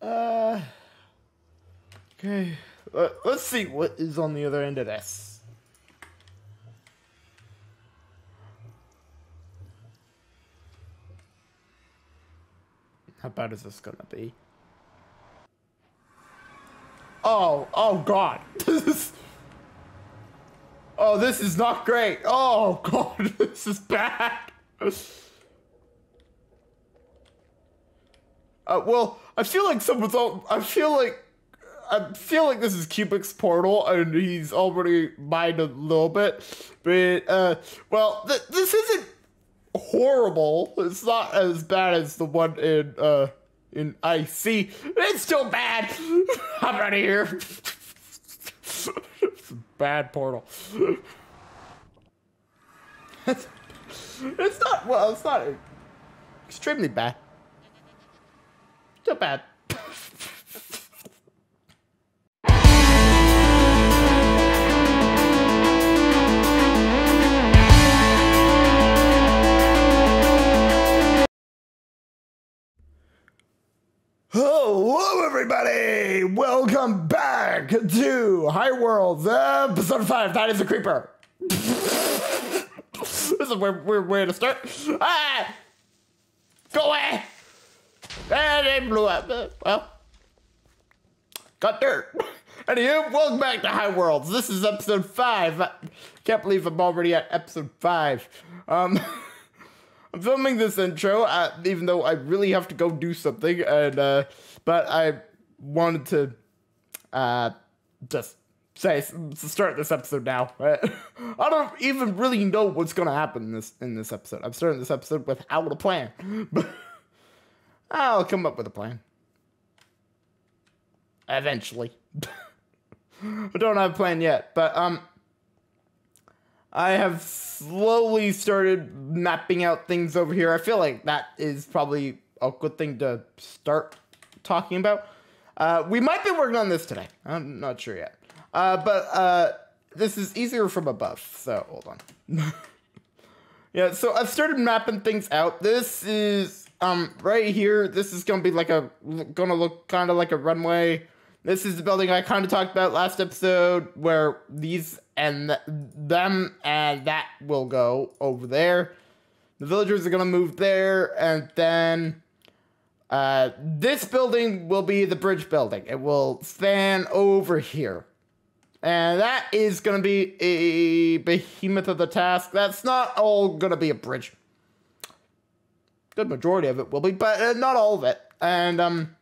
Uh. Okay. Let's see what is on the other end of this. How bad is this gonna be? Oh, oh god. This is Oh, this is not great. Oh god, this is bad. Uh, well, I feel like someone's all. I feel like. I feel like this is Cubiq's portal, and he's already mined a little bit. But, uh, well, th- this isn't horrible. It's not as bad as the one in, uh, in IC. It's still bad. I'm out of here. it's a bad portal. it's, it's not, well, it's not extremely bad. Still bad. Hello, everybody! Welcome back to High World, episode 5. That is a creeper. this is weird, weird way to start. Ah! Go away! And it blew up. Uh, Well, got dirt. Anywho, welcome back to High Worlds. This is episode 5. I can't believe I'm already at episode 5. Um. I'm filming this intro, uh, even though I really have to go do something, and uh, but I wanted to uh, just say start this episode now. I don't even really know what's gonna happen in this in this episode. I'm starting this episode without a plan, I'll come up with a plan eventually. I don't have a plan yet, but um. I have slowly started mapping out things over here. I feel like that is probably a good thing to start talking about. Uh, we might be working on this today. I'm not sure yet. Uh, but uh, this is easier from above, so hold on. yeah, so I've started mapping things out. This is um right here. This is gonna be like a gonna look kind of like a runway. This is the building I kind of talked about last episode, where these and th- them and that will go over there. The villagers are gonna move there, and then uh, this building will be the bridge building. It will span over here. And that is gonna be a behemoth of the task. That's not all gonna be a bridge. Good majority of it will be, but uh, not all of it. And um,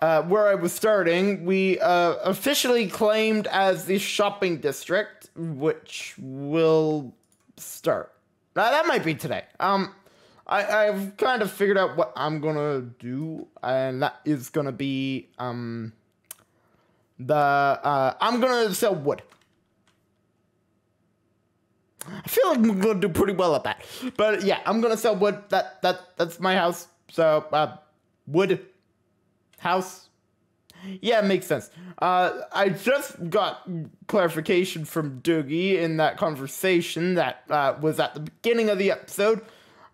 uh, where I was starting, we uh, officially claimed as the shopping district, which will start. Now, that might be today. Um, I, I've kind of figured out what I'm gonna do, and that is gonna be um, the uh, I'm gonna sell wood. I feel like I'm gonna do pretty well at that, but yeah, I'm gonna sell wood. That that that's my house. So uh, wood house. Yeah, it makes sense. Uh, I just got clarification from Doogie in that conversation that uh, was at the beginning of the episode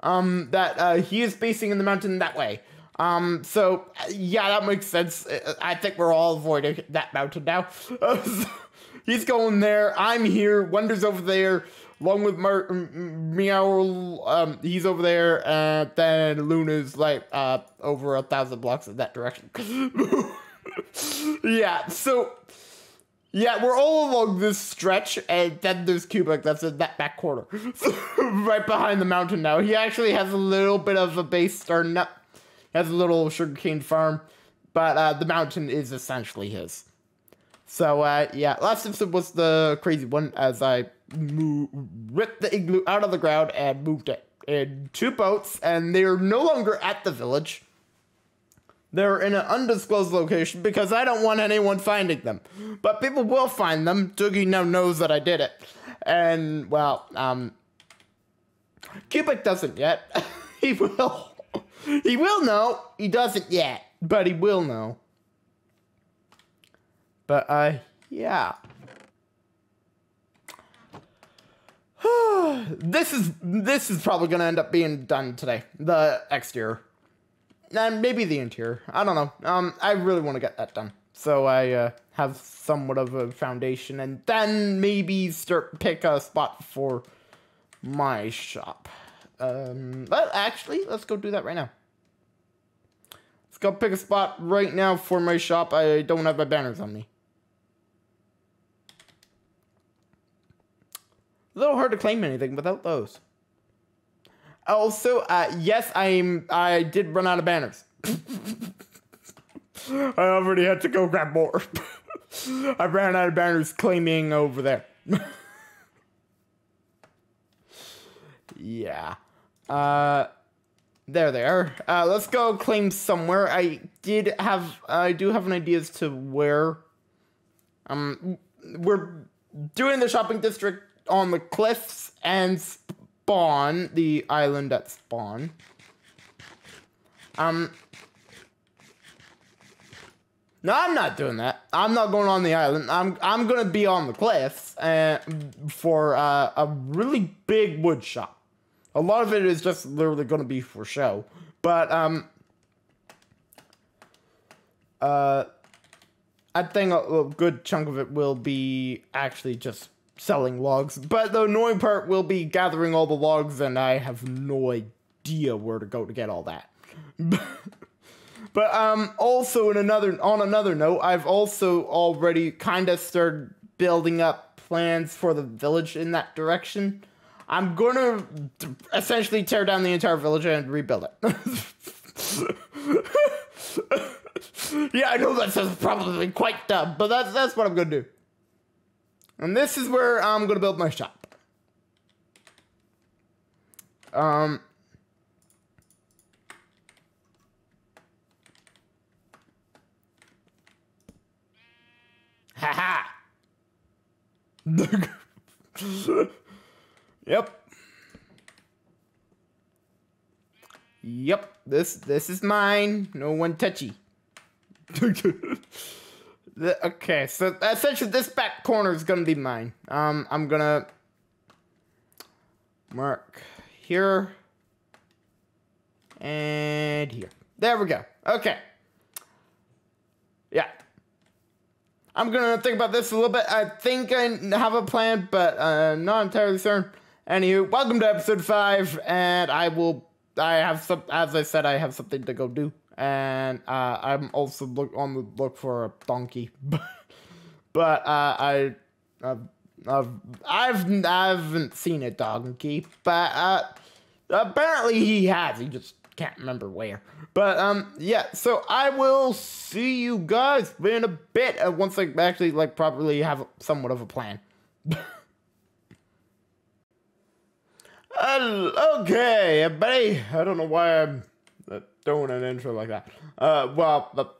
um, that uh, he is basing in the mountain that way. Um, so, yeah, that makes sense. I think we're all avoiding that mountain now. he's going there. I'm here. Wonder's over there. Along with Mar- Meow, um, he's over there, and then Luna's like uh over a thousand blocks in that direction. yeah, so yeah, we're all along this stretch, and then there's Cubiq that's in that back corner, right behind the mountain. Now he actually has a little bit of a base starting up, He has a little sugarcane farm, but uh, the mountain is essentially his. So uh, yeah, last episode was the crazy one as I moved, ripped the igloo out of the ground and moved it in two boats, and they are no longer at the village. They're in an undisclosed location because I don't want anyone finding them. But people will find them. Doogie now knows that I did it. And, well, um, Cubiq doesn't yet. he will. He will know. He doesn't yet, but he will know. But, uh, yeah. this is this is probably gonna end up being done today. The exterior. and maybe the interior. I don't know. Um, I really want to get that done, so I uh, have somewhat of a foundation, and then maybe start pick a spot for my shop. Um, but actually, let's go do that right now. Let's go pick a spot right now for my shop. I don't have my banners on me. A little hard to claim anything without those. Also, uh, yes, I'm. I did run out of banners. I already had to go grab more. I ran out of banners claiming over there. yeah. Uh, there they are. Uh, let's go claim somewhere. I did have. I do have an idea as to where. Um, we're doing the shopping district on the cliffs and spawn, the island at spawn. Um. No, I'm not doing that. I'm not going on the island. I'm I'm gonna be on the cliffs uh, for uh, a really big wood shop. A lot of it is just literally gonna be for show, but um, uh, I think a, a good chunk of it will be actually just selling logs. But the annoying part will be gathering all the logs, and I have no idea where to go to get all that. but um, also in another on another note, I've also already kind of started building up plans for the village in that direction. I'm gonna essentially tear down the entire village and rebuild it. yeah, I know that sounds probably quite dumb, but that's that's what I'm gonna do. And this is where I'm gonna build my shop. Um. Haha. yep. Yep. This this is mine. No one touchy. The, okay, so essentially this back corner is gonna be mine. Um, I'm gonna mark here and here. There we go. Okay. Yeah. I'm gonna think about this a little bit. I think I have a plan, but uh, not entirely certain. Anywho, welcome to episode five, and I will. I have some, as I said, I have something to go do and uh, I'm also look on the look for a donkey, but uh, I, I've, I've, I've, I haven't seen a donkey, but uh, apparently he has. He just can't remember where. But um, yeah. So I will see you guys in a bit uh, once I actually like properly have somewhat of a plan. uh, okay, buddy. I don't know why I'm doing an intro like that. Uh, well,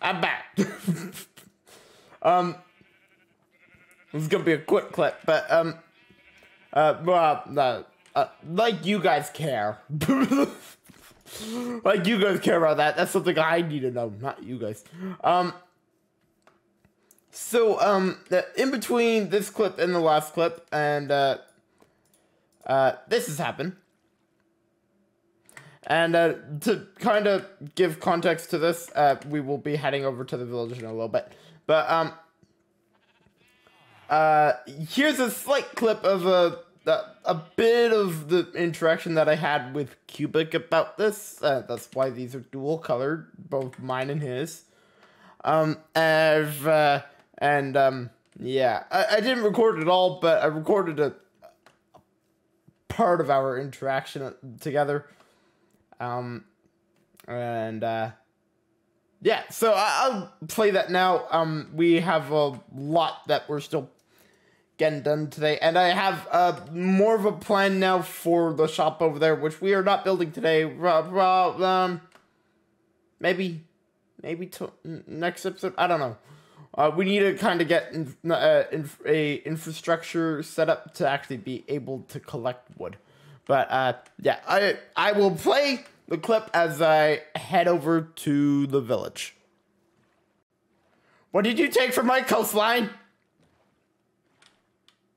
I'm back. um, this is gonna be a quick clip, but um, uh, well, uh, uh, like you guys care. like you guys care about that. That's something I need to know, not you guys. Um. So, um, in between this clip and the last clip, and uh, uh, this has happened. And uh, to kind of give context to this, uh, we will be heading over to the village in a little bit. But um, uh, here's a slight clip of a, a, a bit of the interaction that I had with Cubiq about this. Uh, that's why these are dual colored, both mine and his. Um, and, uh, and um, yeah, I, I didn't record it all, but I recorded a, a part of our interaction together. Um, and uh, yeah, so I'll play that now. Um, we have a lot that we're still getting done today, and I have uh, more of a plan now for the shop over there, which we are not building today. Um, maybe, maybe to next episode. I don't know. Uh, we need to kind of get in, uh, a infrastructure set up to actually be able to collect wood. But uh, yeah, I I will play the clip as I head over to the village. What did you take from my coastline?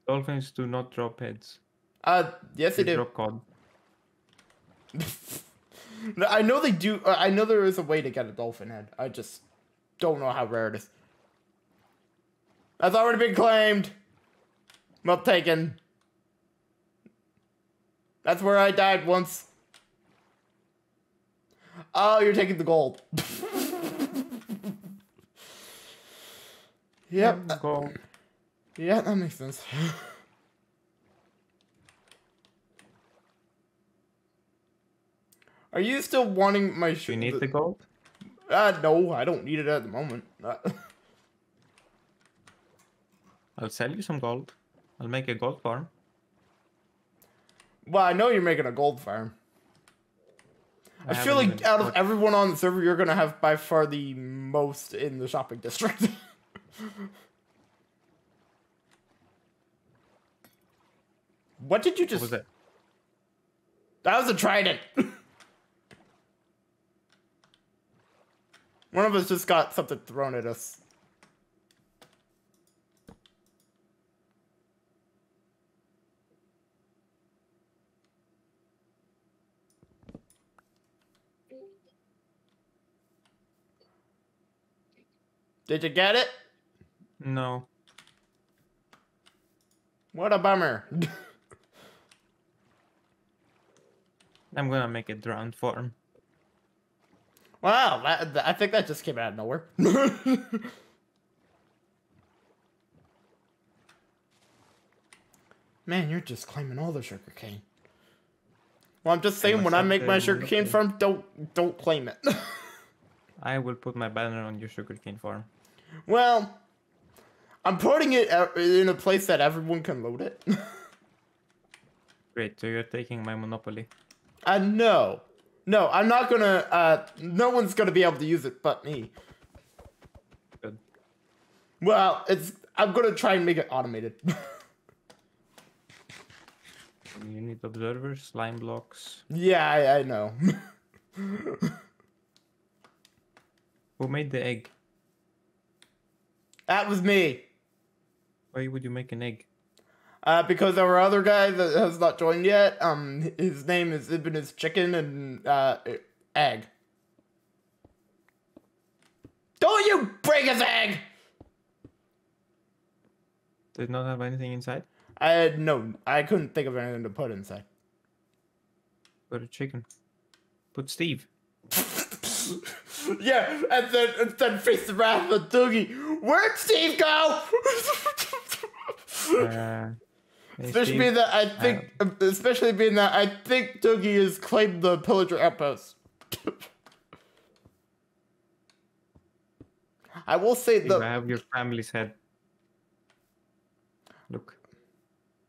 Dolphins do not drop heads. Uh, yes, they, They do. drop cod. I know they do. Uh, I know there is a way to get a dolphin head. I just don't know how rare it is. That's already been claimed. Not taken. That's where I died once. Oh, you're taking the gold. yep. Gold. Yeah, that makes sense. Are you still wanting my Do you need the gold? Uh, no, I don't need it at the moment. Uh, I'll sell you some gold. I'll make a gold farm. well, I know you're making a gold farm. I, feel like out of everyone on the server, you're gonna have by far the most in the shopping district. what did you What just? was that? That was a trident. One of us just got something thrown at us. Did you get it? No. What a bummer. I'm gonna make a drowned farm. wow, that, that- I think that just came out of nowhere. Man, you're just claiming all the sugar cane. Well, I'm just saying, when I make my a sugar cane farm, don't don't claim it. I will put my banner on your sugarcane farm. Well, I'm putting it in a place that everyone can load it. Great, so you're taking my monopoly. uh, no, no, I'm not gonna. Uh, no one's gonna be able to use it but me. Good. Well, it's. I'm gonna try and make it automated. You need observers, slime blocks. yeah, I, I know. Who made the egg? That was me. Why would you make an egg? Uh, because our other guy that has not joined yet, um, his name is Ibn Chicken and uh, Egg. Don't you break his egg! Did not have anything inside? I no, I couldn't think of anything to put inside. Put a chicken. Put Steve. Yeah, and then and then face the wrath of Doogie. Where'd Steve go? Uh, especially being that I think, especially being that I think Doogie has claimed the pillager outpost. I will say Steve, the I have your family's head. Look.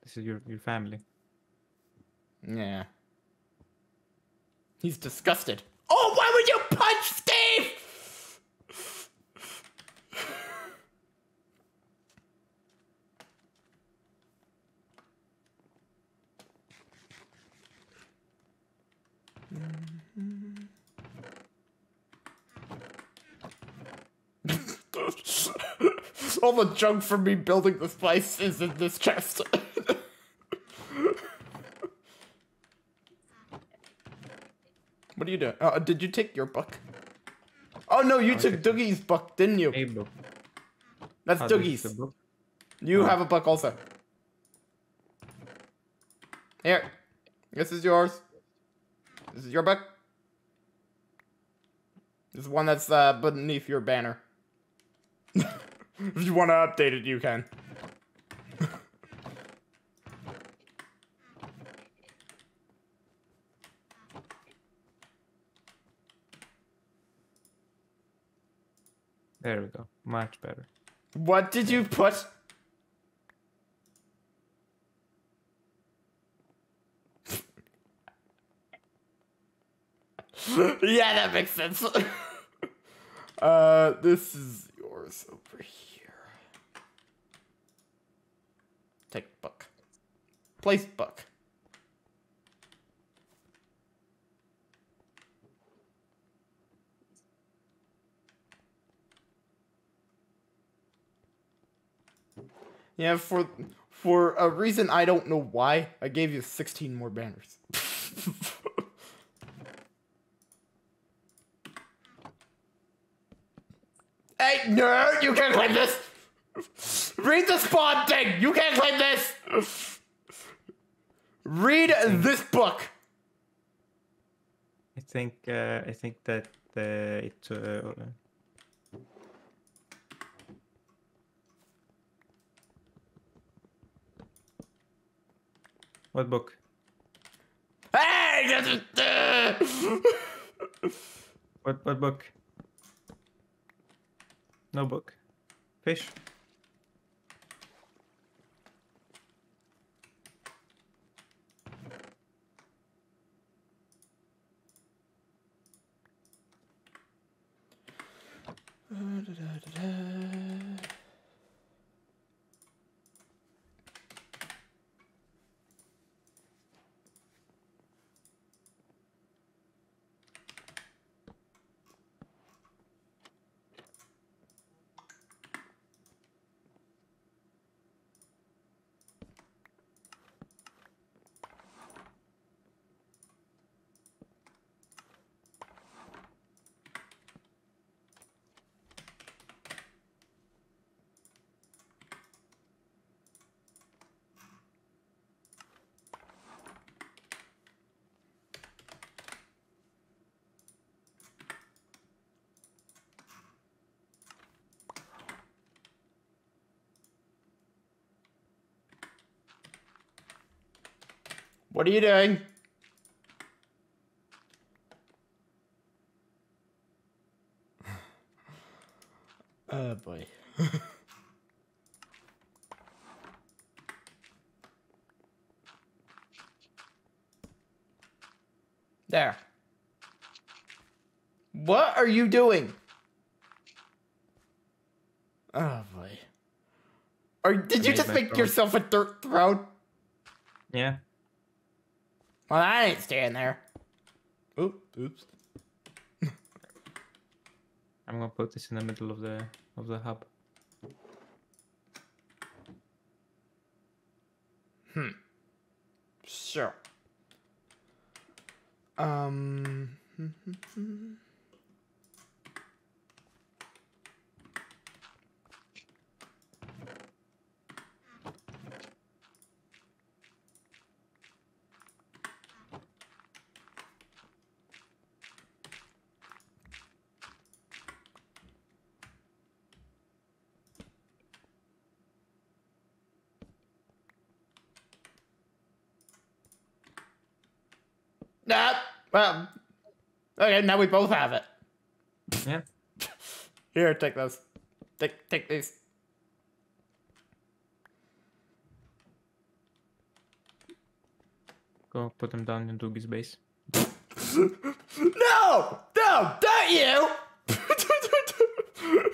This is your, your family. Yeah. He's disgusted. Oh, why would you punch Steve? All the junk from me building this place is in this chest. What are you doing? Uh, did you take your book? Oh no, you took took- Doogie's book, didn't you? Book. That's Oh, is Doogie's. book. You Oh. have a book also. Here. This is yours. This is your book. This is one that's uh, beneath your banner. if you want to update it, you can. There we go. Much better. What did you put? yeah, that makes sense. uh, this is yours over here. Take book. Place book. Yeah, for for a reason I don't know why, I gave you 16 more banners. hey, nerd, you can't claim this! Read the spawn thing! You can't claim this! Read this book! I think, uh, I think that uh, it... Uh, what book? Hey, uh, What what book? No book. Fish. What are you doing? Oh boy. there. What are you doing? Oh boy. Or did you just make yourself a dirt throne? Yeah. Well, I ain't staying there. Oop, oops. I'm gonna put this in the middle of the of the hub. Hmm. Sure. Um. Nah. Well. Okay, now we both have it. Yeah. Here, take those. Take take these. Go put them down in Doogie's base. No! No! Don't you!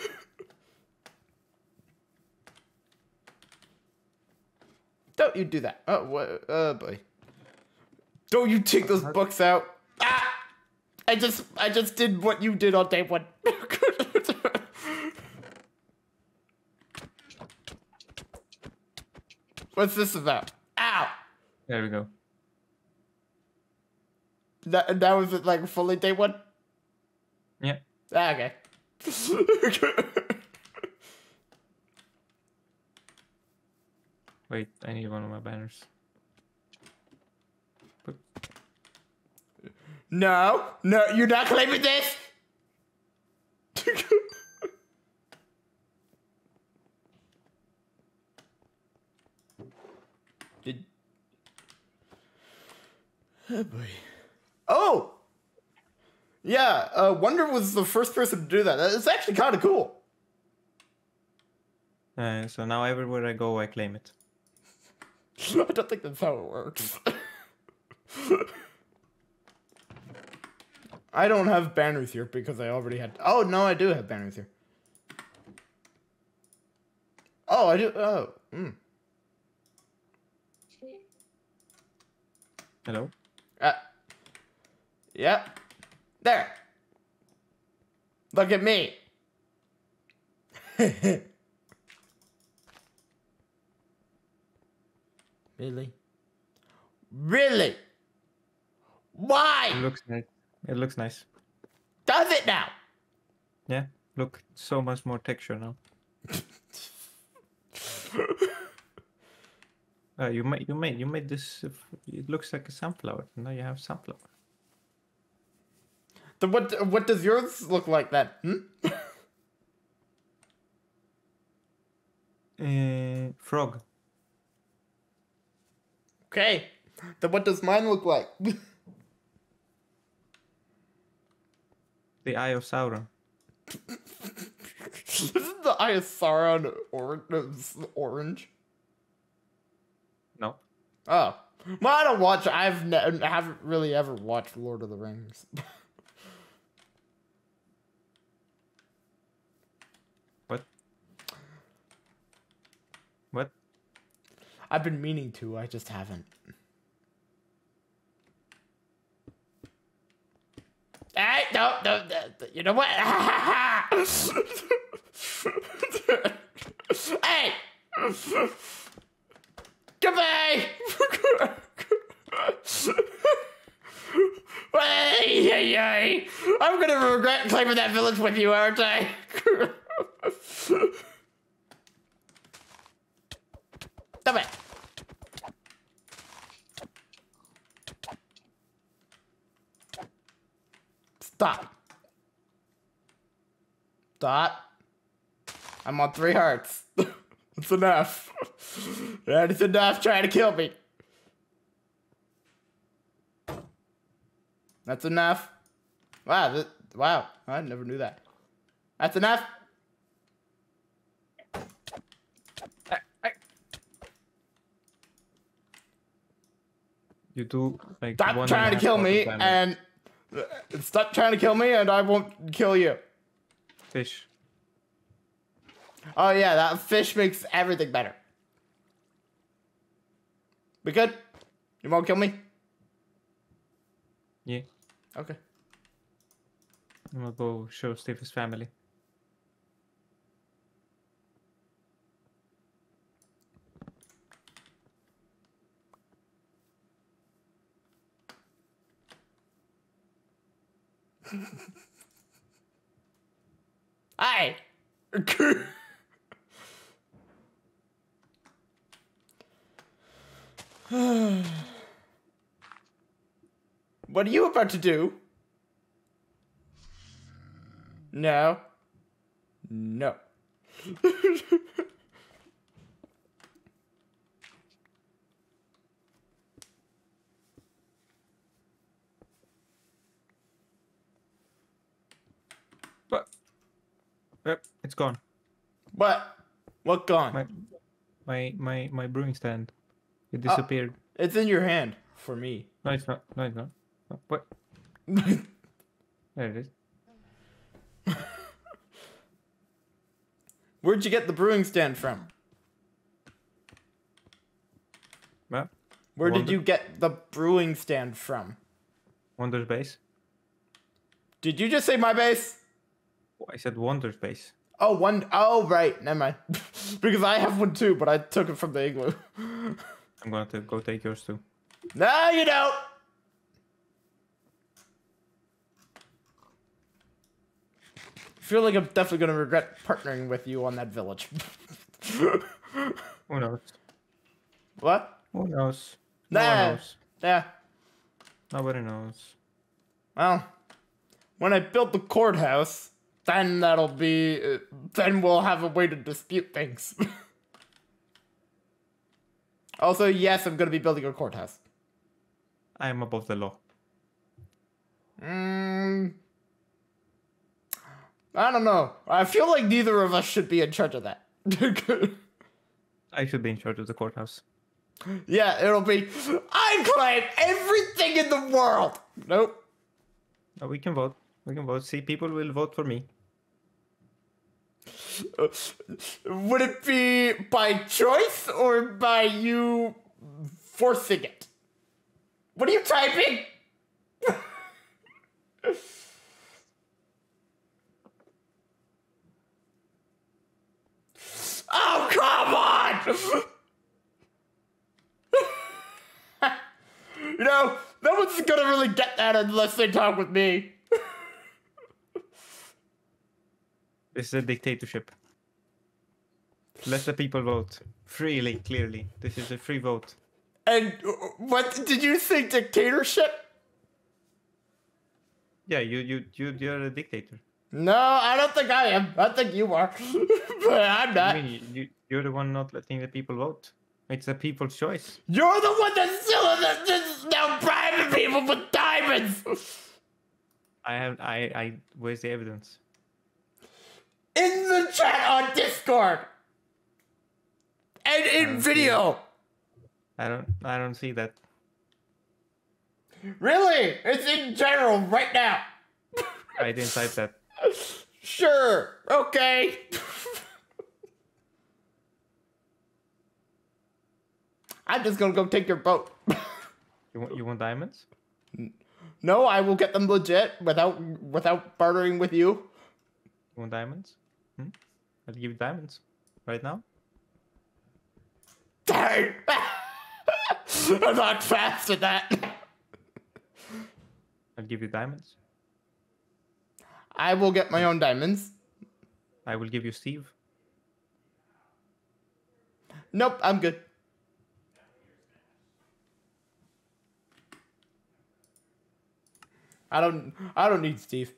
Don't you do that. Oh, what? Oh, boy. Don't you take those books out. Ah! I just, I just did what you did on day one. What's this about? Ow! There we go. That, that was it, like fully day one? Yeah. Ah, okay. Wait, I need one of my banners. No, no, you're not claiming this. Did... Oh boy. Oh. Yeah, uh, Wonder was the first person to do that. It's actually kind of cool. uh, so now everywhere I go, I claim it. I don't think that's how it works. I don't have banners here because I already had. Oh no, I do have banners here. Oh, I do. Oh, mm. Hello. uh, yep. There. Look at me. really? Really? Why? It looks nice. It looks nice. Does it now? Yeah. Look, so much more texture now. Uh, you made you made you made this. uh, It looks like a sunflower. Now you have sunflower. Then what what does yours look like then? Hmm? Uh, frog. Okay. Then what does mine look like? The eye of Sauron. Isn't the Eye of Sauron or- orange? No. Oh. Well, I don't watch. I've ne- I haven't really ever watched Lord of the Rings. What? What? I've been meaning to. I just haven't. Hey, no, no, no, you know what? hey! Goodbye! I'm gonna regret claiming that village with you, aren't I? Stop it! Stop. Stop. I'm on three hearts. That's enough. That is enough trying to kill me. That's enough. Wow, wow. I never knew that. That's enough. You do like Stop trying to kill me and stop trying to kill me and I won't kill you. fish. Oh yeah, that fish makes everything better. We good? You won't kill me? Yeah. Okay. I'm gonna go show Steve his family. Hi. what are you about to do? No. No. But yep, it's gone. what? What gone? My my my my brewing stand. It Oh. disappeared. It's in your hand for me. No, it's not. No, it's not. Oh, What? There it is. Where'd you get the brewing stand from? Well, Where did you get the brewing stand from? Wonder's base. Did you just say my base? I said Wonder's base. Oh, one oh right, never mind. because I have one too, but I took it from the igloo. I'm gonna go take yours too. no, you don't. I feel like I'm definitely gonna regret partnering with you on that village. Who knows? what? Who knows? No Nah. one knows. Yeah. Nobody knows. Well, when I built the courthouse, then that'll be. Uh, then we'll have a way to dispute things. also, yes, I'm gonna be building a courthouse. I am above the law. Mm, I don't know. I feel like neither of us should be in charge of that. I should be in charge of the courthouse. yeah, it'll be. I claim everything in the world. Nope. Uh, we can vote. We can vote. See, people will vote for me. Uh, Would it be by choice or by you forcing it? What are you typing? oh, come on! you know, no one's gonna really get that unless they talk with me. This is a dictatorship. Let the people vote freely, clearly. This is a free vote. And uh, what did you think dictatorship? Yeah, you you you you're a dictator. No, I don't think I am. I think you are. but I'm I not. mean, you, you you're the one not letting the people vote. It's a people's choice. You're the one that's still the, that's now bribing people with diamonds. I have I I where's the evidence? In the chat on Discord. And in don't video. I don't I don't see that. Really? It's in general right now. I didn't type that. Sure. Okay. I'm just gonna go take your boat. You want you want diamonds? no, I will get them legit without without bartering with you. You want diamonds? Hmm? I'll give you diamonds right now. Dang! I'm not fast at that. I'll give you diamonds. I will get my own diamonds. I will give you Steve. Nope, I'm good. I don't. I don't need Steve.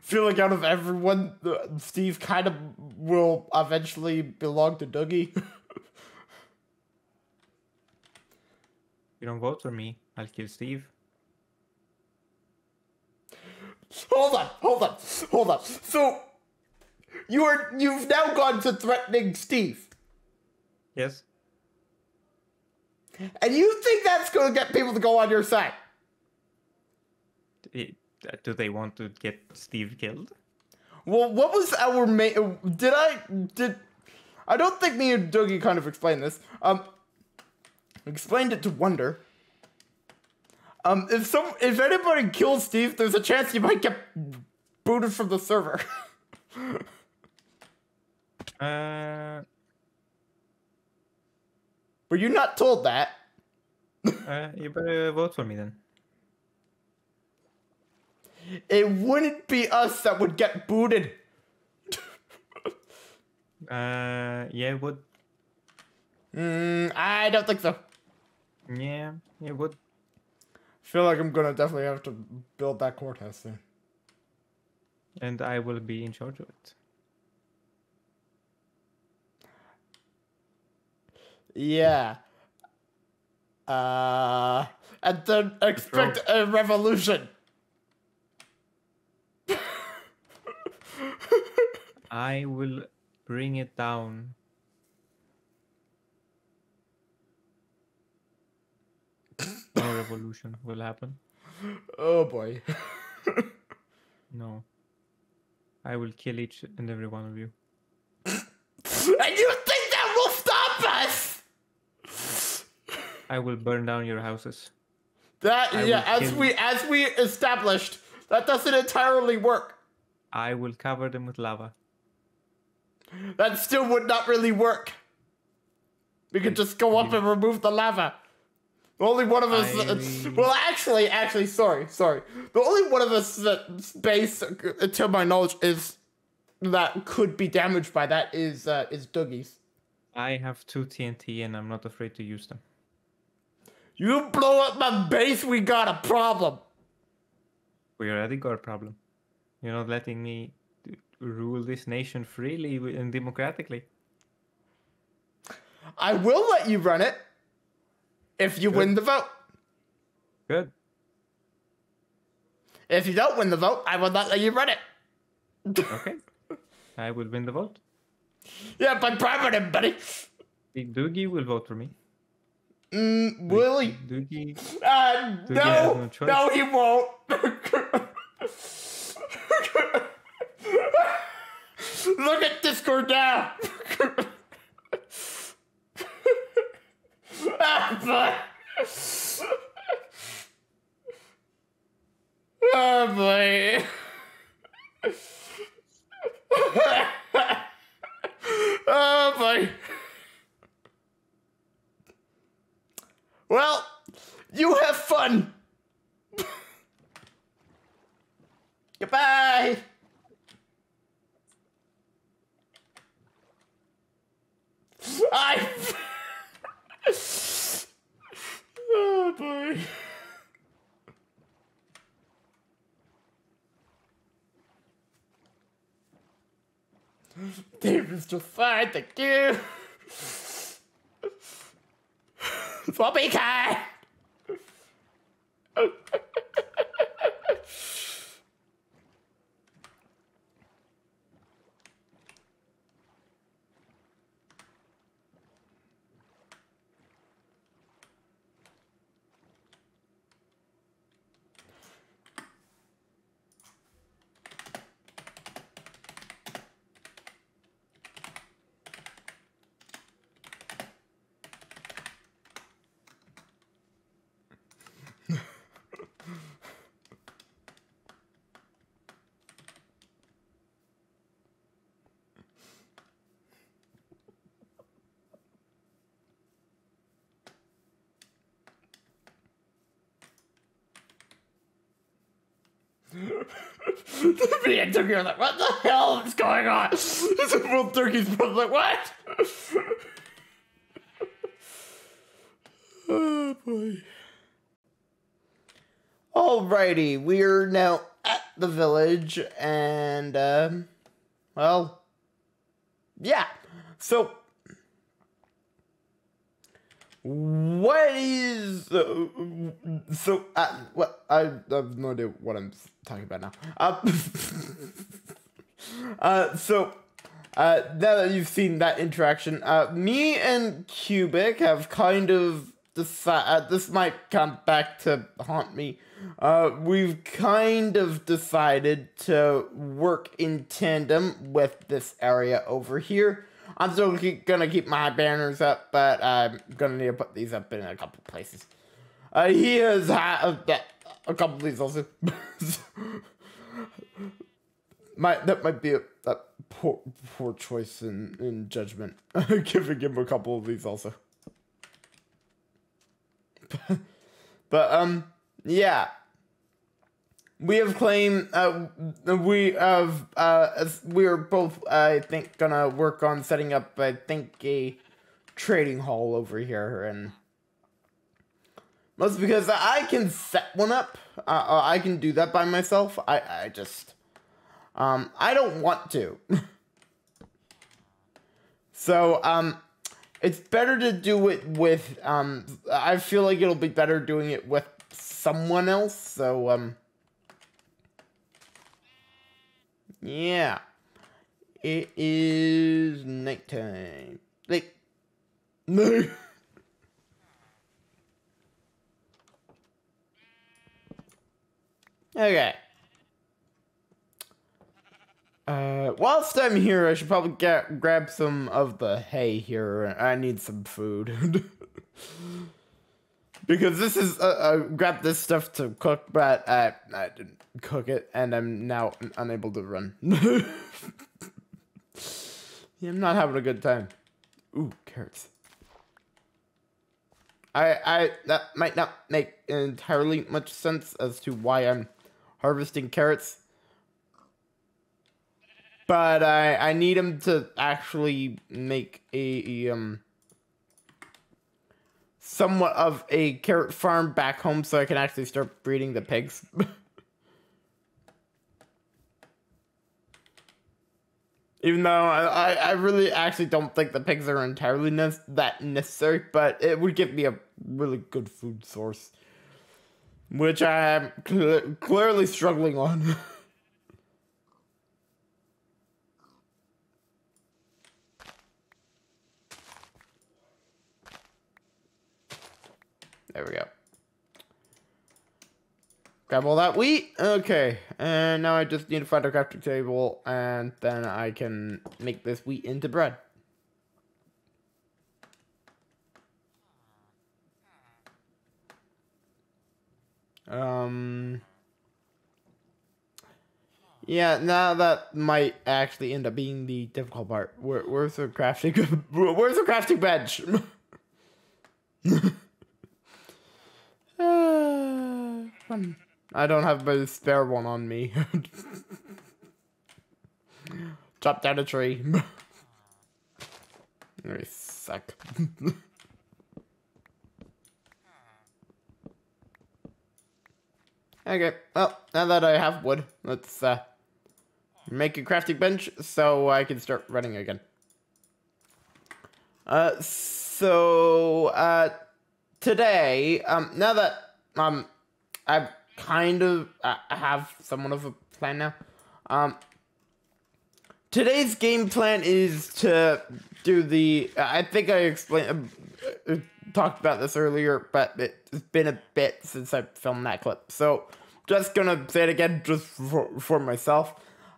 Feel like out of everyone, Steve kind of will eventually belong to Doogie. You don't vote for me. I'll kill Steve. hold on, hold on, hold on. So, you are you've now gone to threatening Steve, Yes. and you think that's going to get people to go on your side? I- Do they want to get Steve killed? Well, what was our main? Did I did? I don't think me and Doogie kind of explained this. Um, explained it to Wonder. Um, if some if anybody kills Steve, there's a chance you might get booted from the server. Uh, Were you not told that? uh, you better vote for me then. It wouldn't be us that would get booted. Uh, yeah, it would. Mm, I don't think so. Yeah, it would. feel like I'm gonna definitely have to build that courthouse soon. And I will be in charge of it. Yeah. Uh, and then expect a revolution. I will bring it down. No revolution will happen. Oh boy. No. I will kill each and every one of you. And you think that will stop us? I will burn down your houses. That I yeah, as we as we established, that doesn't entirely work. I will cover them with lava. That still would not really work. We could just go up and remove the lava. The only one of us. I- well, actually, actually, sorry, sorry. The only one of us that space, uh, to my knowledge, is that could be damaged by that is uh, is Doogie's. I have two TNT and I'm not afraid to use them. You blow up my base, we got a problem. We already got a problem. You're not letting me rule this nation freely and democratically. I will let you run it if you win the vote. Good. If you don't win the vote, I will not let you run it. Okay. I will win the vote. Yeah, by private, buddy. Doogie will vote for me. Mm, Willie. Doogie. Uh, yeah, no, no choice. no, he won't. Look at Discord now. ah, boy. Oh boy. oh boy. Well, you have fun. Goodbye. I. oh boy. Dave is just fine, thank you. Floppy cat. Turkey are like, what the hell is going on? Well, Turkey's probably like, what? oh boy. Alrighty, we're now at the village, and um, well, yeah. So, what is uh, so? Uh, what I have no idea what I'm talking about now. Uh, uh so. Uh, now that you've seen that interaction, uh, me and Cubiq have kind of decided, uh, this might come back to haunt me. Uh, we've kind of decided to work in tandem with this area over here. I'm still keep, gonna keep my banners up, but I'm gonna need to put these up in a couple places. Uh, he uh, a couple of these also. might that might be a, a poor poor choice in in judgment. Giving him a couple of these also. but um yeah. We have claimed uh we have uh we're both I think gonna work on setting up I think a trading hall over here and mostly because I can set one up. Uh, I can do that by myself. I I just um, I don't want to. so, um, it's better to do it with, um, I feel like it'll be better doing it with someone else. So, um, yeah. It is nighttime. Like, no. okay. Uh, whilst I'm here, I should probably get grab some of the hay here. I need some food. because this is, uh, I grabbed this stuff to cook, but I, I didn't cook it, and I'm now unable to run. yeah, I'm not having a good time. Ooh, carrots. I, I, that might not make entirely much sense as to why I'm harvesting carrots but I I need them to actually make a, a um somewhat of a carrot farm back home so I can actually start breeding the pigs. Even though I, I really actually don't think the pigs are entirely ne that necessary, but it would give me a really good food source. Which I am cl clearly struggling on. There we go. Grab all that wheat. Okay. And now I just need to find a crafting table and then I can make this wheat into bread. Um... Yeah, now that might actually end up being the difficult part. Where, where's the crafting? where's the crafting bench? I don't have a spare one on me. Chop down a tree. I suck. okay, well, now that I have wood, let's uh, make a crafting bench so I can start running again. Uh, so uh, today, um, now that um, I kind of I have somewhat of a plan now. Um, today's game plan is to do the. I think I explained, uh, talked about this earlier, but it's been a bit since I filmed that clip, so just gonna say it again, just for, for myself.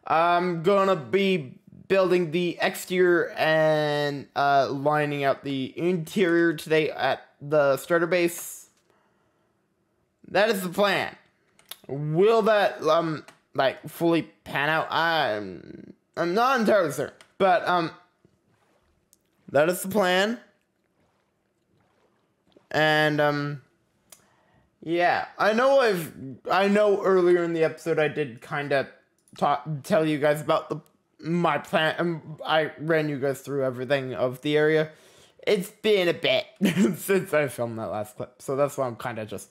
I'm gonna be building the exterior and uh, lining up the interior today at the starter base. That is the plan. Will that um like fully pan out? I'm I'm not entirely certain, but um that is the plan. And um yeah, I know I've I know earlier in the episode I did kind of talk tell you guys about the my plan. Um, I ran you guys through everything of the area. It's been a bit since I filmed that last clip, so that's why I'm kind of just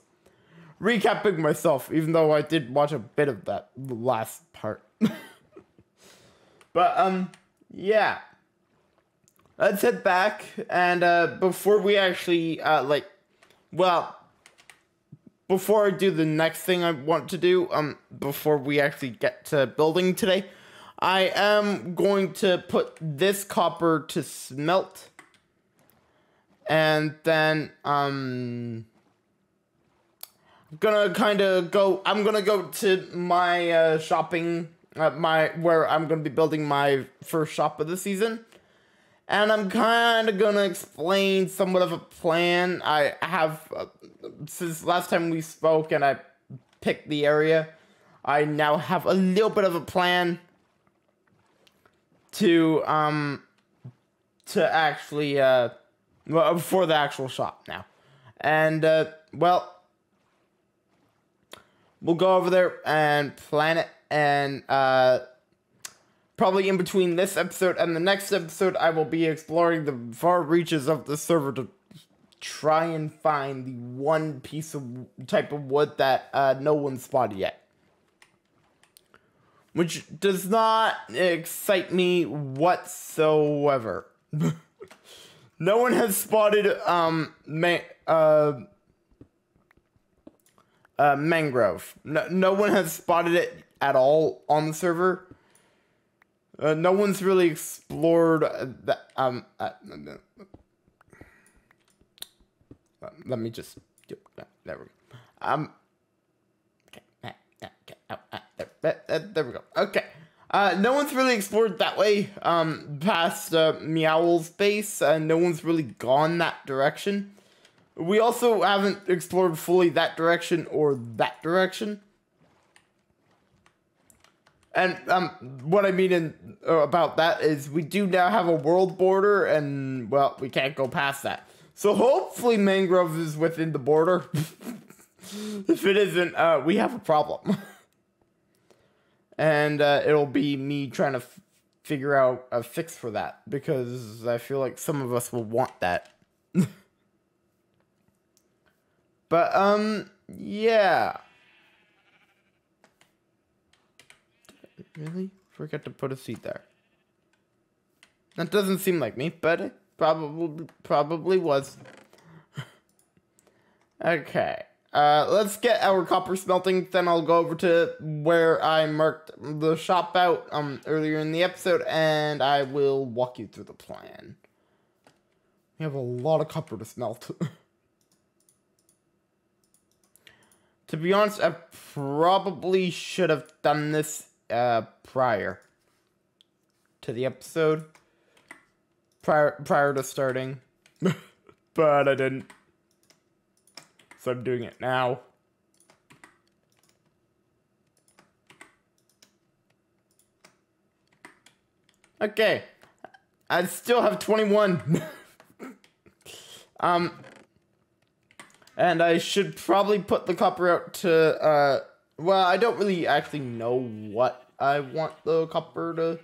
recapping myself, even though I did watch a bit of that last part. but um, yeah. Let's head back, and uh, before we actually uh, like, well, before I do the next thing I want to do, um, before we actually get to building today, I am going to put this copper to smelt, and then um, gonna kind of go. I'm gonna go to my uh, shopping, at my where I'm gonna be building my first shop of the season and I'm kind of gonna explain somewhat of a plan I have uh, since last time we spoke and I picked the area. I now have a little bit of a plan to um to actually uh well, for the actual shop now, and uh, well. We'll go over there and plan it and uh probably in between this episode and the next episode, I will be exploring the far reaches of the server to try and find the one piece of type of wood that uh, no one's spotted yet. Which does not excite me whatsoever. no one has spotted um uh, uh mangrove. No, no one has spotted it at all on the server. Uh, no one's really explored that. Um, uh, let me just do there we go. Um, okay, there we go. Okay. Uh, no one's really explored that way, um, past, uh, Meowl's base, and no one's really gone that direction. We also haven't explored fully that direction or that direction. And um, what I mean in, uh, about that is we do now have a world border, and well, we can't go past that. So hopefully, mangrove is within the border. if it isn't, uh, we have a problem. and uh, it'll be me trying to figure out a fix for that because I feel like some of us will want that. but um, yeah. Really? Forgot to put a seat there. That doesn't seem like me, but it probably probably was. okay. Uh, let's get our copper smelting. Then I'll go over to where I marked the shop out um earlier in the episode, and I will walk you through the plan. We have a lot of copper to smelt. to be honest, I probably should have done this uh, prior to the episode, prior prior to starting, but I didn't. So I'm doing it now. Okay, I still have 21. um, and I should probably put the copper out to uh well, I don't really actually know what I want the copper to.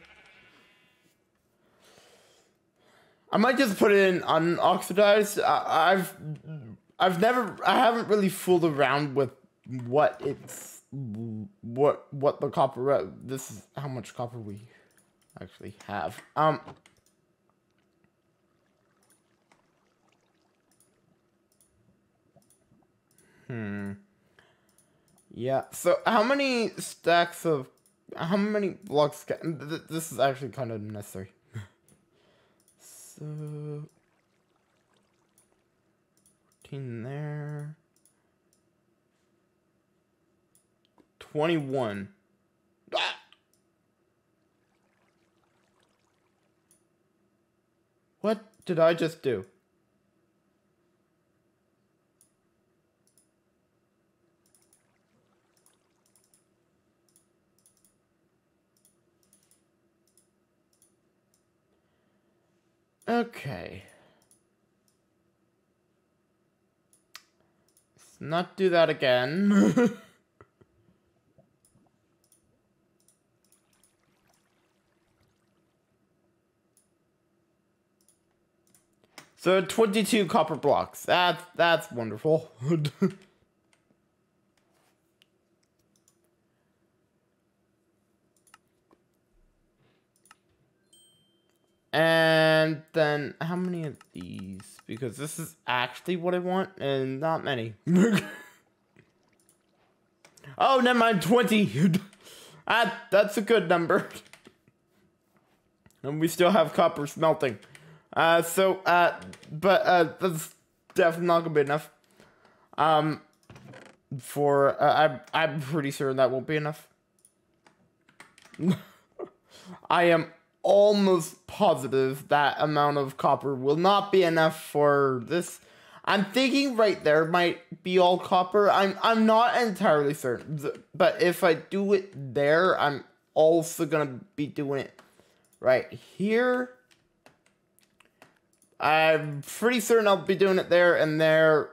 I might just put it in unoxidized. I, I've I've never I haven't really fooled around with what it's what what the copper this is how much copper we actually have. Um Hmm. Yeah. So how many stacks of how many blocks can th this is actually kind of necessary. so 14 there. 21. Ah! What did I just do? Okay. Let's not do that again. so 22 copper blocks. That's that's wonderful. And then how many of these? Because this is actually what I want and not many. oh, never mind, 20. that, that's a good number. and we still have copper smelting. Uh, so, uh, but, uh, that's definitely not gonna be enough. Um, for, uh, I'm, I'm pretty sure that won't be enough. I am almost positive that amount of copper will not be enough for this. I'm thinking right there might be all copper. I'm I'm not entirely certain, but if I do it there, I'm also gonna be doing it right here. I'm pretty certain I'll be doing it there and there.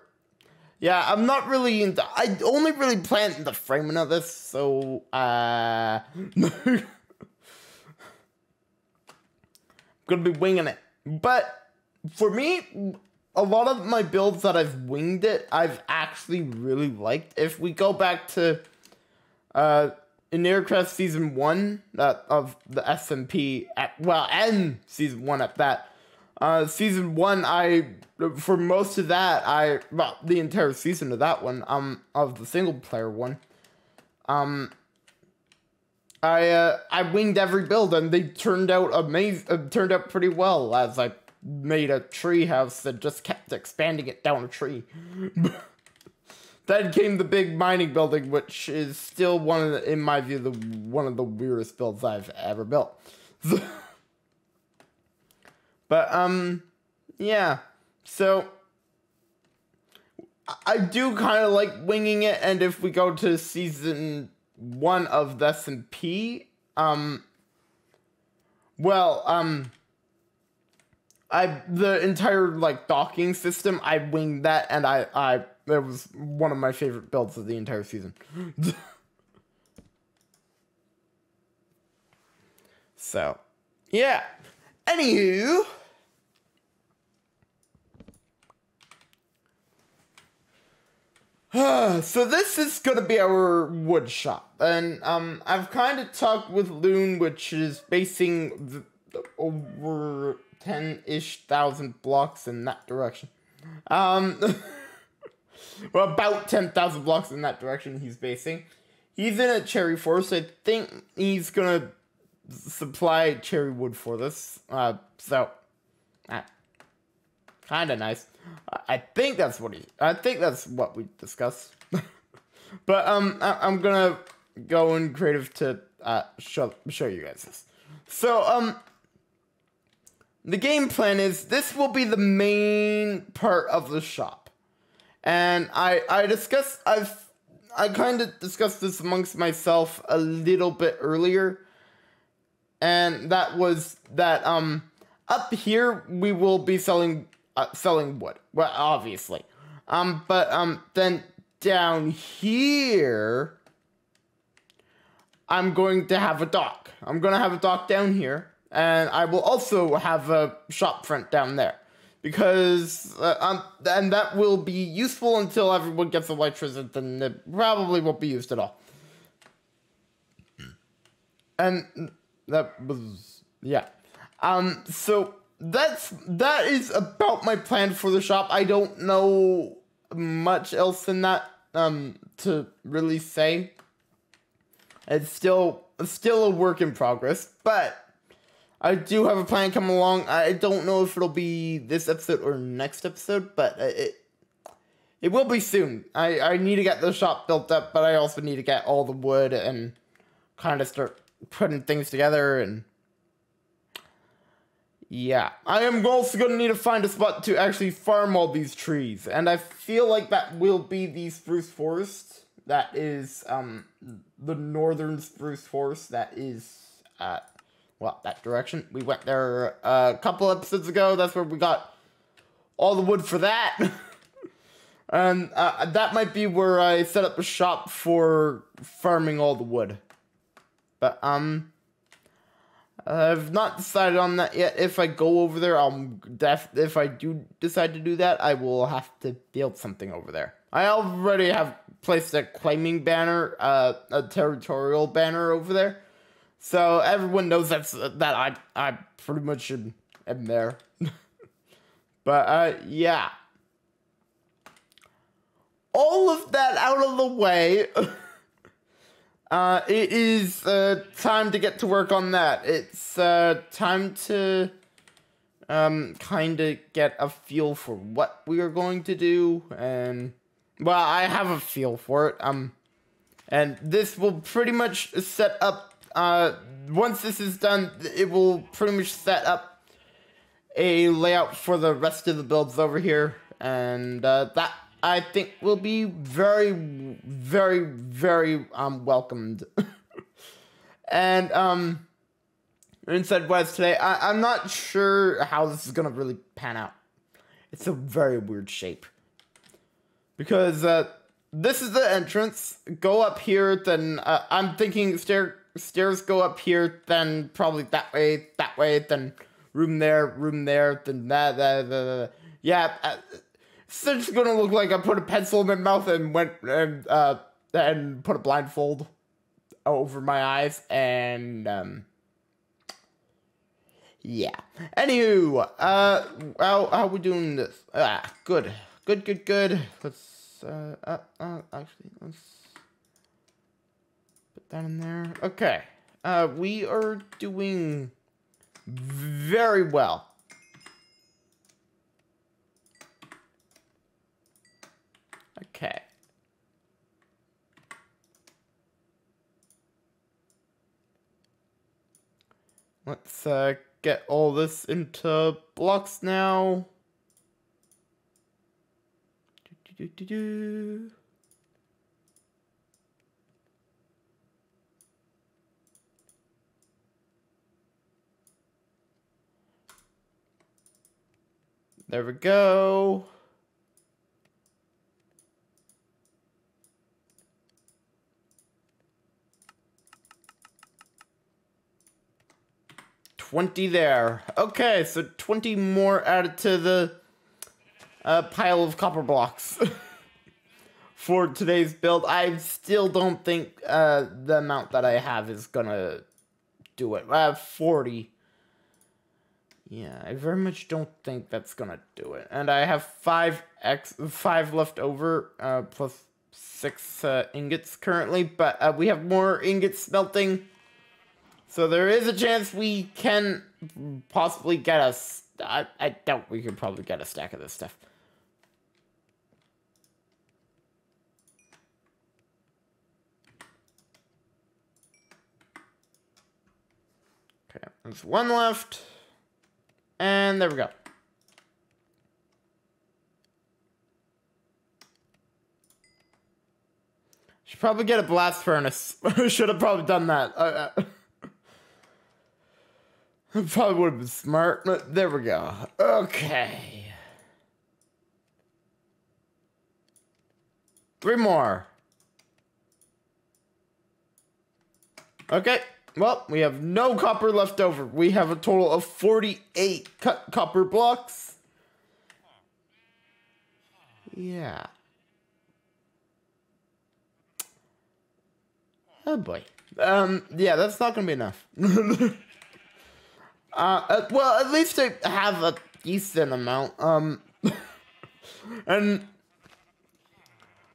Yeah, I'm not really into. I only really plan the framing of this, so uh. gonna be winging it. But for me, a lot of my builds that I've winged it, I've actually really liked. If we go back to uh in Aircraft season one uh, of the SMP at well and season one at that. Uh season one I for most of that I well the entire season of that one, um of the single player one. Um I uh, I winged every build and they turned out amazing. Uh, turned out pretty well as I made a tree house that just kept expanding it down a tree. then came the big mining building, which is still one of the, in my view, the one of the weirdest builds I've ever built. but um, yeah. So I do kind of like winging it, and if we go to season one of the SMP. Um, well, um, I the entire like docking system. I winged that, and I I it was one of my favorite builds of the entire season. so, yeah. Anywho. so this is gonna be our wood shop, and um, I've kind of talked with Loon, which is basing the, over ten ish thousand blocks in that direction. Um, well, about ten thousand blocks in that direction. He's basing. He's in a cherry forest. I think he's gonna supply cherry wood for this. Uh, so, uh, kind of nice. I think that's what he. I think that's what we discussed. but um, I, am gonna go in creative to uh show show you guys this. So um, the game plan is this will be the main part of the shop, and I I discussed I've I kind of discussed this amongst myself a little bit earlier, and that was that um up here we will be selling uh, selling wood. Well, obviously. Um, but um, then down here, I'm going to have a dock. I'm going to have a dock down here, and I will also have a shop front down there. Because, uh, um, and that will be useful until everyone gets electricity, then it probably won't be used at all. and that was yeah. Um, so that's that is about my plan for the shop. I don't know much else than that um to really say. It's still still a work in progress, but I do have a plan coming along. I don't know if it'll be this episode or next episode, but it it will be soon. I I need to get the shop built up, but I also need to get all the wood and kind of start putting things together and yeah, I am also going to need to find a spot to actually farm all these trees, and I feel like that will be the spruce forest. That is um the northern spruce forest. That is uh well that direction. We went there a couple episodes ago. That's where we got all the wood for that. and uh, that might be where I set up a shop for farming all the wood. But um I've not decided on that yet. If I go over there, I'll def. If I do decide to do that, I will have to build something over there. I already have placed a claiming banner, uh, a territorial banner over there, so everyone knows that's that I I pretty much am, am there. but uh, yeah. All of that out of the way. Uh, it is uh, time to get to work on that. It's uh, time to um, kind of get a feel for what we are going to do, and well, I have a feel for it. Um, and this will pretty much set up. Uh, once this is done, it will pretty much set up a layout for the rest of the builds over here, and uh, that I think will be very, very, very um welcomed. and um, inside West today, I, I'm not sure how this is gonna really pan out. It's a very weird shape because uh, this is the entrance. Go up here, then uh, I'm thinking stair stairs go up here, then probably that way, that way, then room there, room there, then that, that, that, that. yeah. Uh, it's gonna look like I put a pencil in my mouth and went and uh and put a blindfold over my eyes and um yeah. Anywho, uh how how we doing this? Ah, good. Good, good, good. Let's uh, uh, uh actually let's put that in there. Okay. Uh we are doing very well. Okay. Let's uh, get all this into blocks now. Do, do, do, there we go. Twenty there. Okay, so twenty more added to the uh, pile of copper blocks for today's build. I still don't think uh, the amount that I have is gonna do it. I have forty. Yeah, I very much don't think that's gonna do it. And I have five x five left over, uh, plus six uh, ingots currently, but uh, we have more ingots smelting. So there is a chance we can possibly get us. I, I doubt we could probably get a stack of this stuff. Okay, there's one left. And there we go. Should probably get a blast furnace. Should have probably done that. Uh, uh. Probably would have been smart, but there we go. Okay. Three more. Okay. Well, we have no copper left over. We have a total of 48 cut copper blocks. Yeah. Oh boy. Um, yeah, that's not gonna be enough. uh, uh, well, at least I have a decent amount. Um, and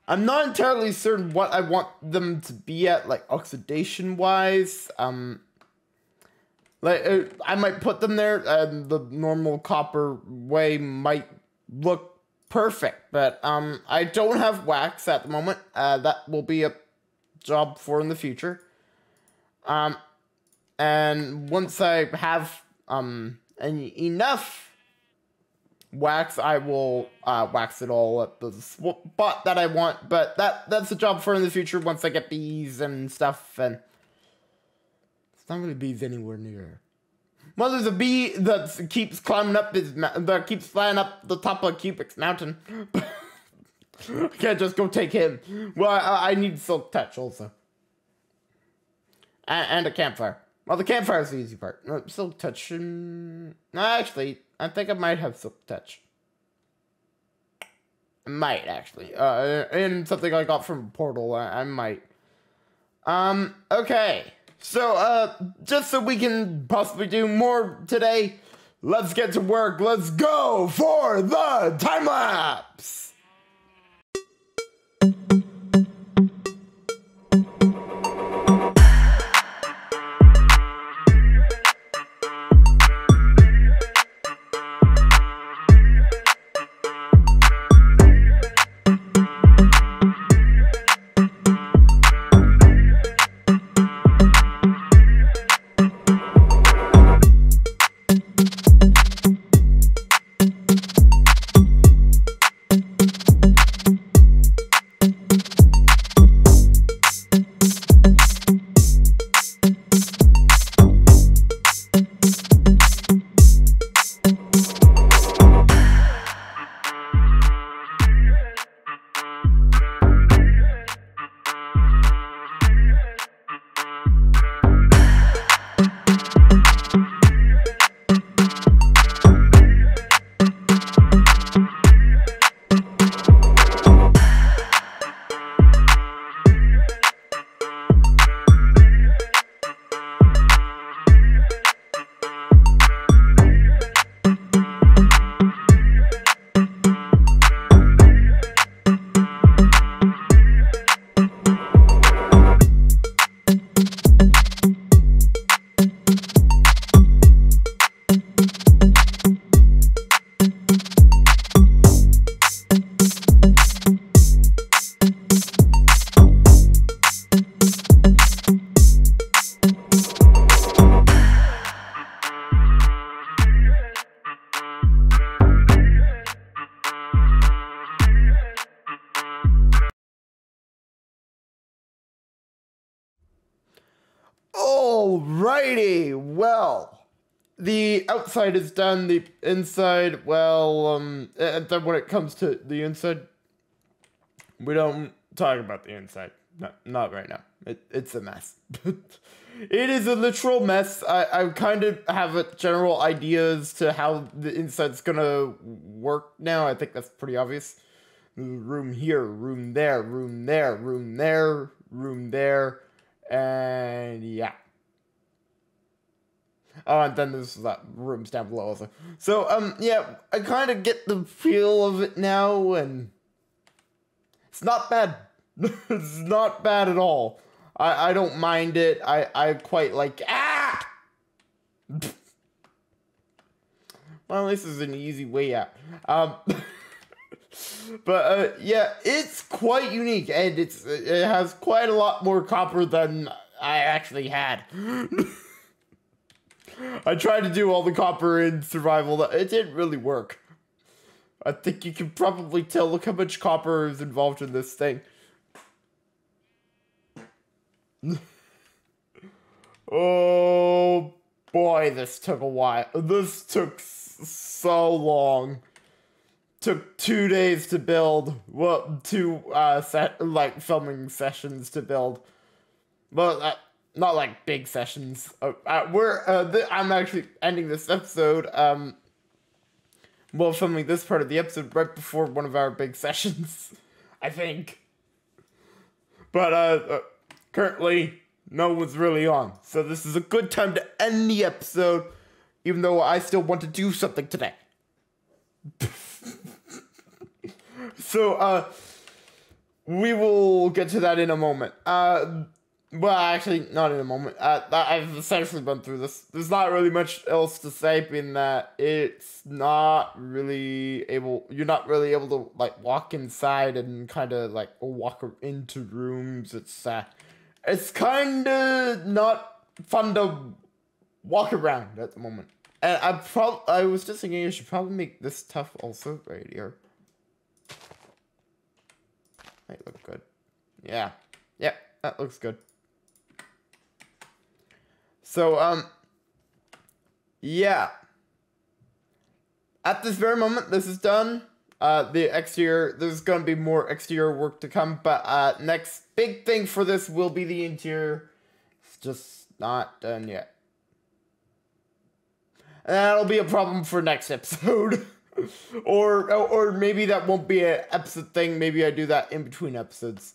I'm not entirely certain what I want them to be at, like oxidation wise. Um, like uh, I might put them there, and the normal copper way might look perfect, but um, I don't have wax at the moment. Uh, that will be a job for in the future. Um, and once I have um enough wax, I will uh, wax it all at the spot that I want. But that that's a job for in the future once I get bees and stuff. And it's not really bees anywhere near. Well, there's a bee that keeps climbing up his that keeps flying up the top of Cubiq's mountain. I can't just go take him. Well, I, I need silk touch also and, and a campfire. Well, the campfire is the easy part. Uh, silk touch. Actually, I think I might have silk touch. I might actually. Uh, in something I got from Portal, I, I might. Um. Okay. So, uh, just so we can possibly do more today, let's get to work. Let's go for the time lapse. Well, the outside is done. The inside, well, um, and then when it comes to the inside, we don't talk about the inside. No, not right now. It, it's a mess. it is a literal mess. I, I kind of have a general idea as to how the inside's gonna work now. I think that's pretty obvious. Room here, room there, room there, room there, room there, and yeah. Oh, and then there's that rooms down below also. So, um, yeah, I kind of get the feel of it now, and it's not bad. it's not bad at all. I, I don't mind it. I, I quite like, ah! well, this is an easy way out. Um, but, uh, yeah, it's quite unique, and it's it has quite a lot more copper than I actually had. I tried to do all the copper in survival. It didn't really work. I think you can probably tell. Look how much copper is involved in this thing. oh boy, this took a while. This took so long. Took two days to build. Well, two uh set like filming sessions to build. But that not like big sessions. Uh, uh, we're uh, I'm actually ending this episode. Um, well, filming this part of the episode right before one of our big sessions, I think. But uh, uh currently, no one's really on. So this is a good time to end the episode, even though I still want to do something today. so, uh, we will get to that in a moment. Uh, well, actually, not in a moment. Uh, I've essentially been through this. There's not really much else to say, in that it's not really able. You're not really able to like walk inside and kind of like walk into rooms. It's uh, it's kind of not fun to walk around at the moment. And I prob I was just thinking you should probably make this tough also right here. Might look good. Yeah. Yeah, that looks good. So, um, yeah. At this very moment, this is done. Uh, the exterior, there's gonna be more exterior work to come, but, uh, next big thing for this will be the interior. It's just not done yet. And that'll be a problem for next episode. or or maybe that won't be an episode thing. Maybe I do that in between episodes.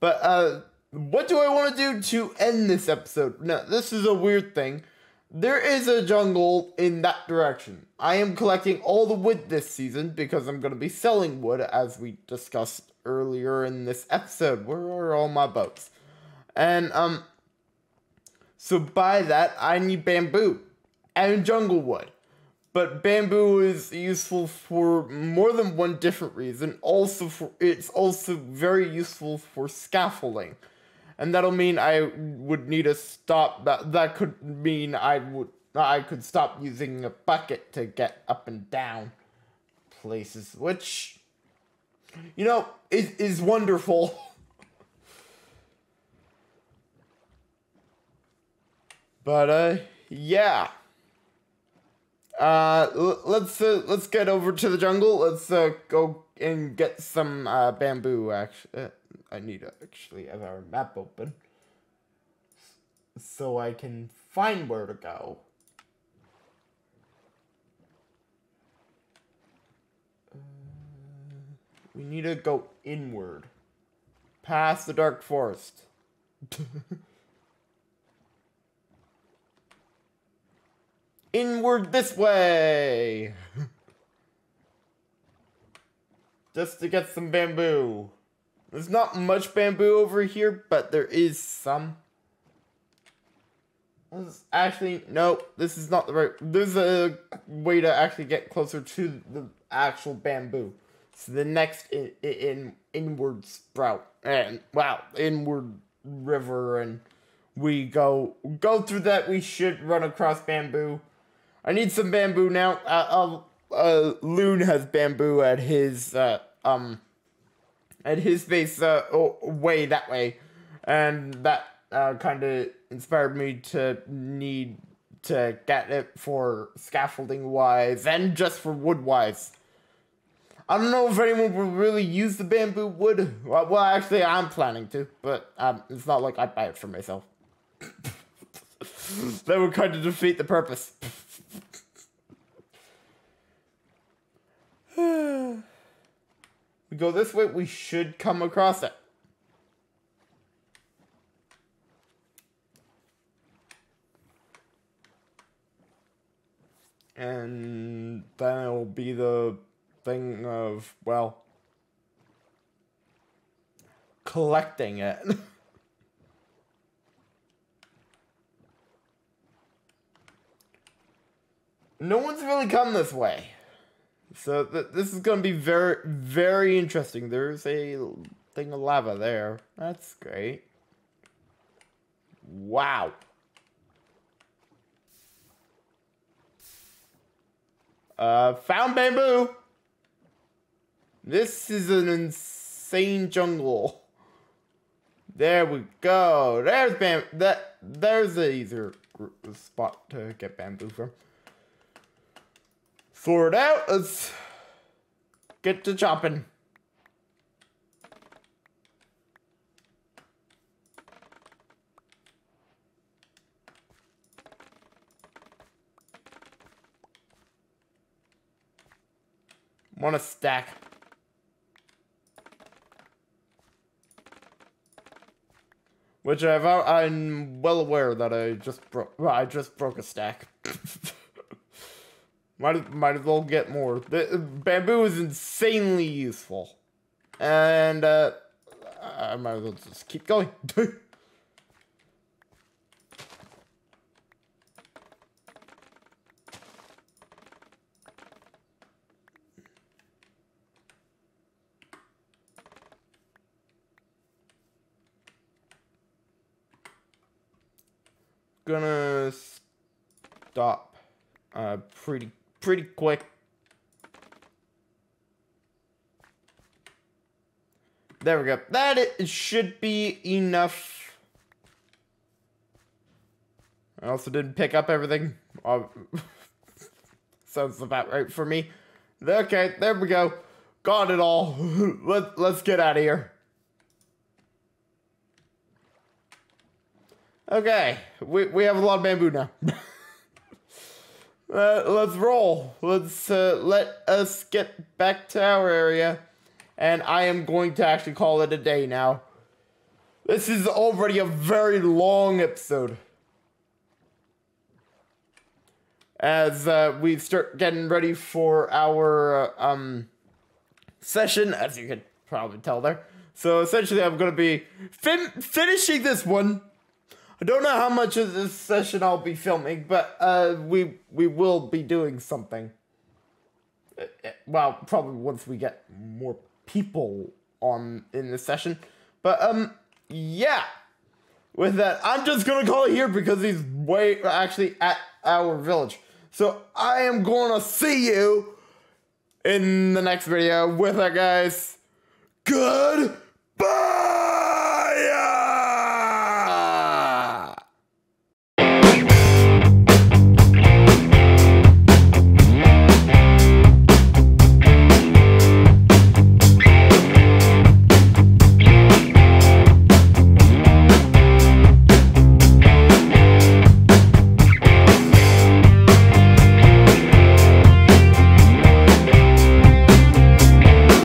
But uh what do I want to do to end this episode? Now, this is a weird thing. There is a jungle in that direction. I am collecting all the wood this season because I'm going to be selling wood, as we discussed earlier in this episode. Where are all my boats? And, um, so by that, I need bamboo and jungle wood. But bamboo is useful for more than one different reason. Also, for, it's also very useful for scaffolding and that'll mean I would need to stop. That that could mean I would I could stop using a bucket to get up and down places, which you know is is wonderful. but uh, yeah. Uh, let's uh, let's get over to the jungle. Let's uh, go and get some uh, bamboo. Actually, I need to actually have our map open so I can find where to go. Uh, we need to go inward, past the dark forest. inward this way! Just to get some bamboo. There's not much bamboo over here, but there is some. actually, no, this is not the right... There's a way to actually get closer to the actual bamboo. So the next in, in inward sprout. And, wow, inward river and we go go through that we should run across bamboo i need some bamboo now uh, uh, uh loon has bamboo at his uh um at his face uh, way that way, and that uh, kind of inspired me to need to get it for scaffolding wise and just for wood wise. I don't know if anyone will really use the bamboo wood. Well, well actually, I'm planning to, but um, it's not like I buy it for myself. that would kind of defeat the purpose. we go this way, we should come across it. And then it'll be the thing of, well, collecting it. no one's really come this way. So th this is going to be very, very interesting. There's a thing of lava there. That's great. Wow. Uh, found bamboo. This is an insane jungle. There we go. There's bam. That there's a easier spot to get bamboo from sort it out. Let's get to chopping. Want a stack. Which I've, I'm well aware that I just broke. Well, I just broke a stack. might might as well get more. The bamboo is insanely useful, and uh, I might as well just keep going. gonna stop uh, pretty pretty quick. There we go. That it should be enough. I also didn't pick up everything. Uh, sounds about right for me. Okay, there we go. Got it all. Let, let's get out of here. Okay, we, we have a lot of bamboo now. uh, let's roll. Let's uh, let us get back to our area. And I am going to actually call it a day now. This is already a very long episode. As uh, we start getting ready for our uh, um, session, as you can probably tell there. So essentially, I'm going to be fin finishing this one I don't know how much of this session I'll be filming, but uh, we we will be doing something. Uh, uh, well, probably once we get more people on in the session. But um, yeah. With that, I'm just gonna call it here because he's way actually at our village. So I am gonna see you in the next video with that, guys. Good